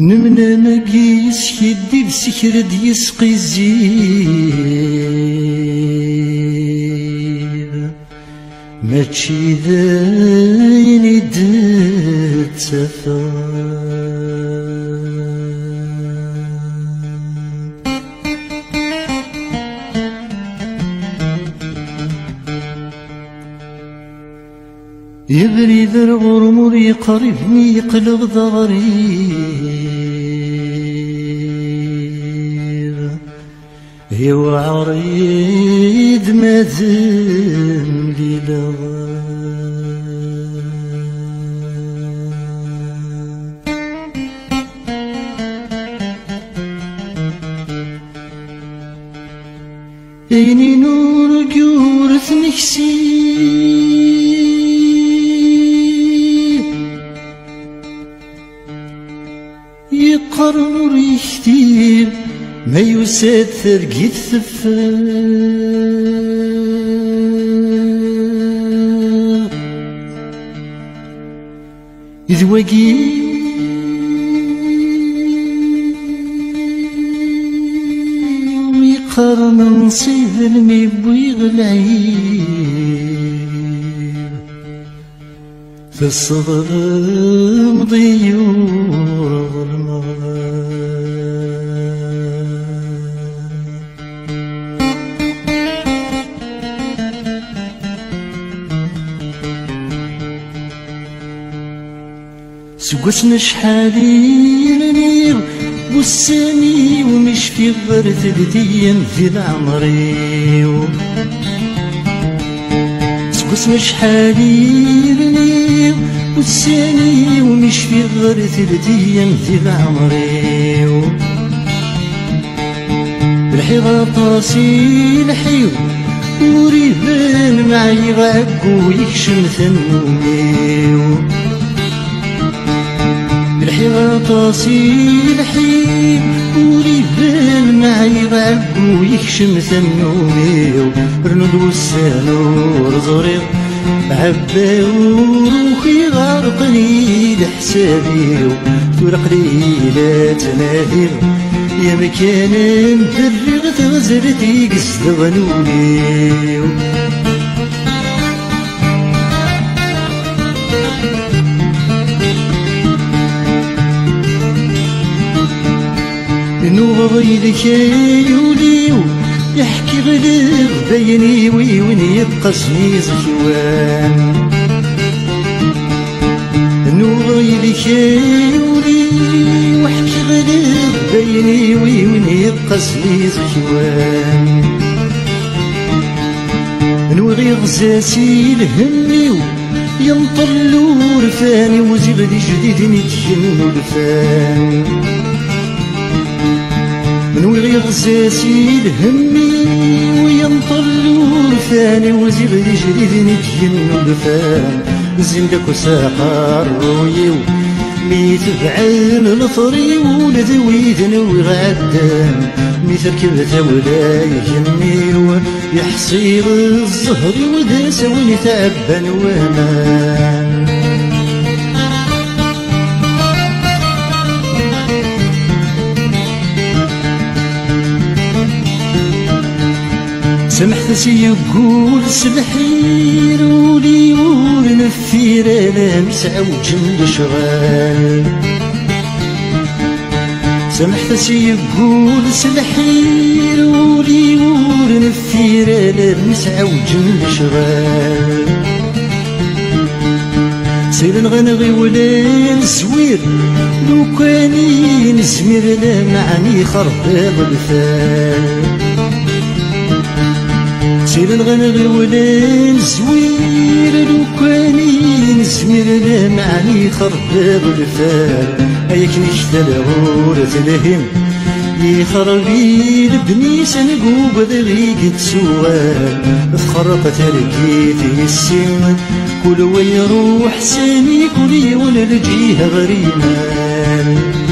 بنا مقيس يدي بسكر يسقي الزيب ماشي ذاين يدد يبري ذا الغرمر يقربني يقلب ضغري يو عريض ما ذم ليلة إني نور جورث نكسي ما يساد ثرقيت ثفا إذ وقي يقرن نصيب الميبوي غلعيب في الصدر مضيور ظلمات سقسنا شحالي نير بساني ومش في غرت الدين في العمري. سقسنا شحالي نير بساني ومش في غرت الدين في العمري. الحيرة طاسي الحيو وريبان معي غاقو يكشم ثنومي الحيرة طاسي الحيب وريبان معي غاقو يكشم ثنومي رند والسانور زريق عبا وروحي غرقني لحسابي تورق ليلة تنادير يا مكان مدرغ تغزرتي قصد غنوني نوضي لك يوليو يحكي غلب بيني وين يبقى سني زكوان نوضي لك يوليو يحكي غلب بيني وين يبقى سني زكوان نوغي غزاسي الهمي ينطلو رفاني وزغدي جديد نتكن الفان. نوغي غزاسي الهمي وينطلو رفاني وزغدي جديد نتكن الفان زندك وساقار رويو ميت بعين الطري ولد ويدن وغدان مثل كبت ولا يجني يحصير الزهر وذا سوني وامان سمحت يقول سلحير ولي ونفير أنا مسعى وجن شغال. سمحت يقول سلحير ولي ونفير أنا مسعى وجن شغال. سير نغنغي ولا نسوير لو كاني نسمير لا معني خرب الفال. سير نغنغي ولا نسوير لو كاني نسمير لا معني خرب الفال هيك نشتا لغورة الهم يخربي لبني سنقوب ذغيق تسوال تخرق تركيتي السن كل ويروح ساني كل يوم الجيه غريمان